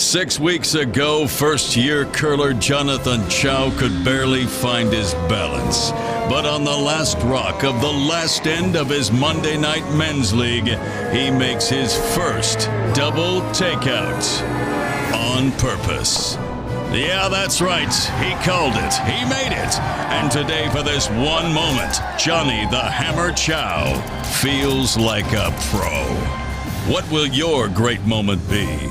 Six weeks ago, first year curler Jonathan Chow could barely find his balance. But on the last rock of the last end of his Monday Night Men's League, he makes his first double takeout on purpose. Yeah, that's right. He called it. He made it. And today, for this one moment, Johnny the Hammer Chow feels like a pro. What will your great moment be?